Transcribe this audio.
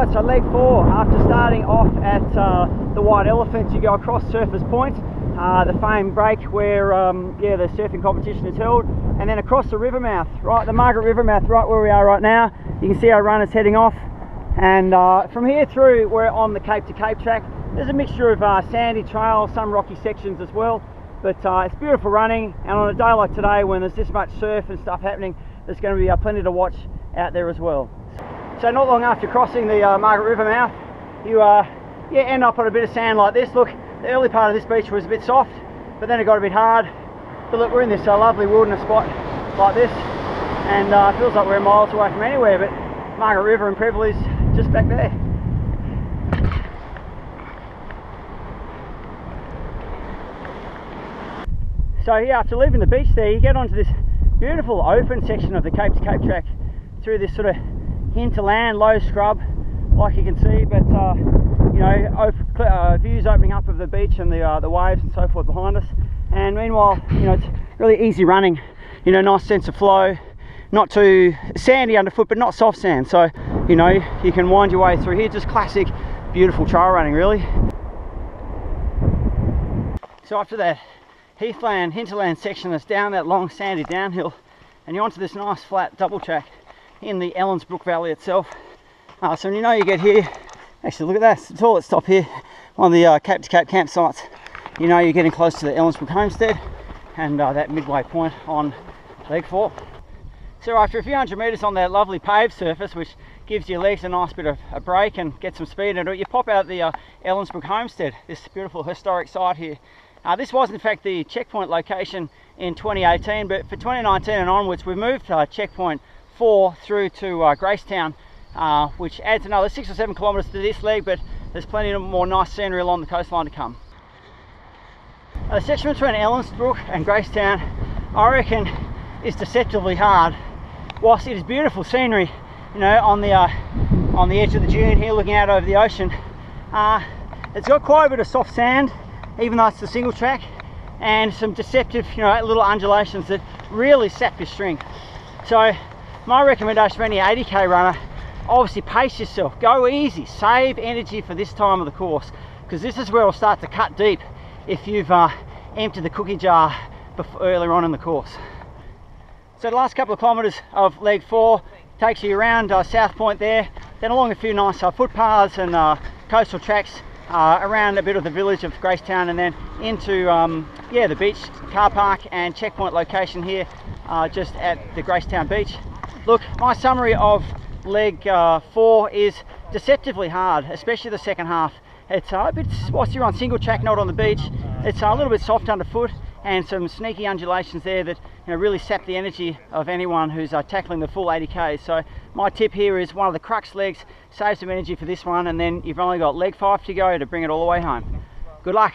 So leg four, after starting off at uh, the White Elephant, you go across Surfers Point, uh, the famed break where um, yeah, the surfing competition is held, and then across the river mouth, right, the Margaret River mouth, right where we are right now. You can see our runners heading off, and uh, from here through, we're on the Cape to Cape track. There's a mixture of uh, sandy trails, some rocky sections as well, but uh, it's beautiful running, and on a day like today when there's this much surf and stuff happening, there's going to be uh, plenty to watch out there as well. So not long after crossing the uh, Margaret River mouth, you uh, end up on a bit of sand like this. Look, the early part of this beach was a bit soft, but then it got a bit hard. But look, we're in this uh, lovely wilderness spot like this, and uh, it feels like we're miles away from anywhere, but Margaret River and Prevelly's just back there. So here, after leaving the beach there, you get onto this beautiful open section of the Cape to Cape track through this sort of hinterland, low scrub, like you can see, but uh, you know, open, uh, views opening up of the beach and the, uh, the waves and so forth behind us. And meanwhile, you know, it's really easy running, you know, nice sense of flow, not too sandy underfoot, but not soft sand. So, you know, you can wind your way through here, just classic, beautiful trail running, really. So after that heathland, hinterland section that's down that long sandy downhill, and you're onto this nice flat double track in the Ellensbrook Valley itself. Uh, so when you know you get here, actually look at that, it's the toilet stop here, of the uh, Cape to Cape campsites. You know you're getting close to the Ellensbrook homestead and uh, that midway point on leg four. So after a few hundred metres on that lovely paved surface, which gives your legs a nice bit of a break and get some speed into it, you pop out the uh, Ellensbrook homestead, this beautiful historic site here. Uh, this was in fact the checkpoint location in 2018, but for 2019 and onwards, we've moved uh, checkpoint four through to uh, Gracetown, uh, which adds another six or seven kilometres to this leg, but there's plenty of more nice scenery along the coastline to come. Now, the section between Ellensbrook and Gracetown, I reckon, is deceptively hard. Whilst it is beautiful scenery, you know, on the uh, on the edge of the dune here, looking out over the ocean, uh, it's got quite a bit of soft sand, even though it's a single track, and some deceptive, you know, little undulations that really sap your strength. So my recommendation for any 80k runner obviously pace yourself. Go easy. Save energy for this time of the course because this is where it'll start to cut deep if you've uh, emptied the cookie jar before, earlier on in the course. So the last couple of kilometers of leg four takes you around uh, south point there then along a few nice uh, footpaths and uh, coastal tracks uh, around a bit of the village of Gracetown and then into um, yeah the beach car park and checkpoint location here uh, just at the Gracetown beach Look, my summary of leg uh, four is deceptively hard, especially the second half. It's uh, a bit, whilst you're on single track, not on the beach, it's a little bit soft underfoot and some sneaky undulations there that you know, really sap the energy of anyone who's uh, tackling the full 80k. So my tip here is one of the crux legs, save some energy for this one, and then you've only got leg five to go to bring it all the way home. Good luck.